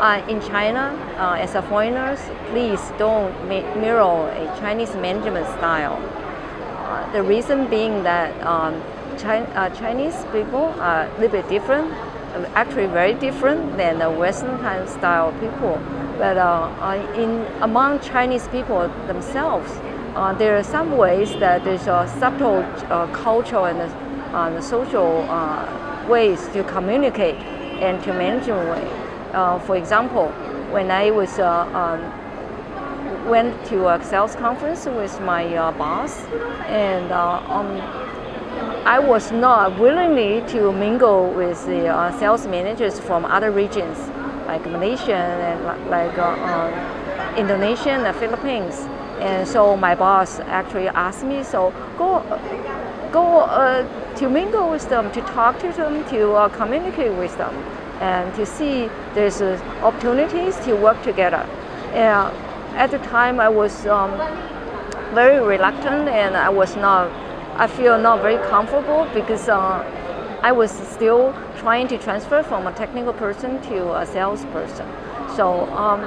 uh, in China, uh, as a foreigners, please don't mirror a Chinese management style. Uh, the reason being that um, China, uh, Chinese people are a little bit different, actually very different than the Western style people. But uh, in among Chinese people themselves, uh, there are some ways that there's a subtle uh, cultural and uh, social uh, ways to communicate and to manage a way. Uh, for example, when I was uh, um, went to a sales conference with my boss, and um, I was not willingly to mingle with the sales managers from other regions, like Malaysia and like Indonesia and the Philippines. And so my boss actually asked me, so go, go uh, to mingle with them, to talk to them, to uh, communicate with them, and to see there's uh, opportunities to work together. And at the time, I was um, very reluctant, and I was not, I feel not very comfortable because uh, I was still trying to transfer from a technical person to a salesperson. So, um,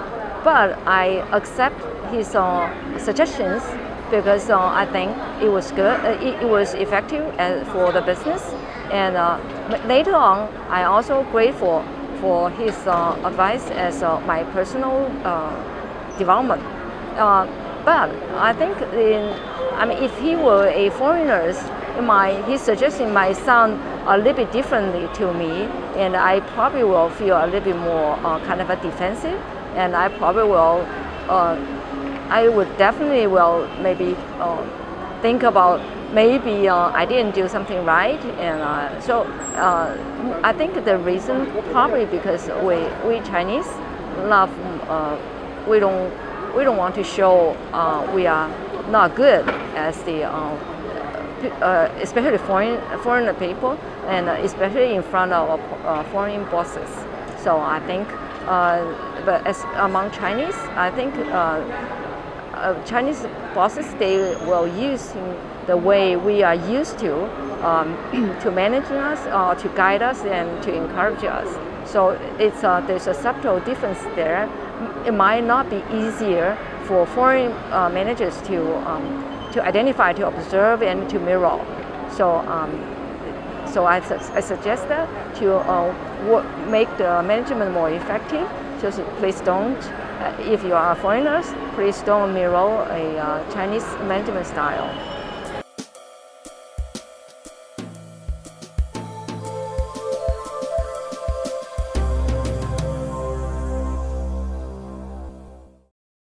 but I accept his uh, suggestions because uh, I think it was good, uh, it, it, was effective for the business. And later on, I also grateful for his advice as my personal development. but I think in, I mean, if he were a foreigner, my, his suggestion might sound a little bit differently to me, and I probably will feel a little bit more uh, kind of a defensive, and I probably will uh, I would definitely will maybe uh, think about maybe uh, I didn't do something right, and uh, so uh, I think the reason probably because we we Chinese love uh, we don't we don't want to show we are not good as the especially foreign foreign people and especially in front of foreign bosses. So I think, but as among Chinese, I think uh, Chinese bosses, they will use the way we are used to um, to manage us or to guide us and to encourage us. So it's uh, there's a subtle difference there. It might not be easier for foreign uh, managers to um, to identify, to observe, and to mirror. So. Um, so I, su I suggest that to uh, make the management more effective. Just please don't uh, if you are foreigners, please don't mirror a uh, Chinese management style.